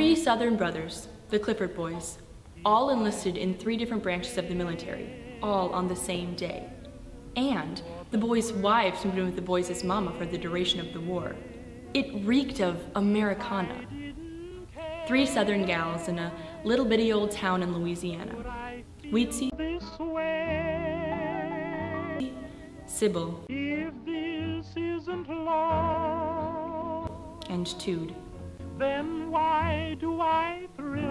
Southern brothers, the Clifford boys, all enlisted in three different branches of the military, all on the same day. And the boys' wives moved in with the boys' mama for the duration of the war. It reeked of Americana. Three Southern gals in a little bitty old town in Louisiana. Weetzie, Sybil, and Tude. Then why do I thrill?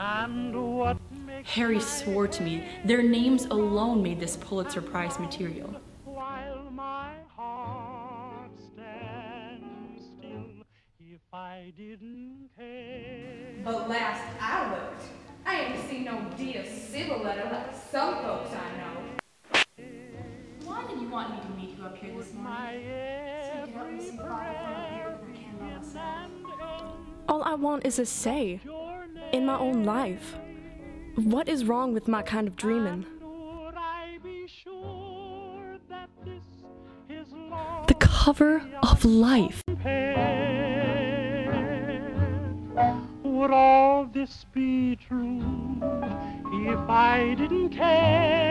And what makes Harry swore to me their names alone made this Pulitzer Prize material. while my heart stands still if I didn't care? But last I looked, I ain't seen no dear Sybil letter like some folks I know. Why did you want me to meet you up here this morning? Want is a say in my own life. What is wrong with my kind of dreaming? The cover of life. Would all this be true if I didn't care?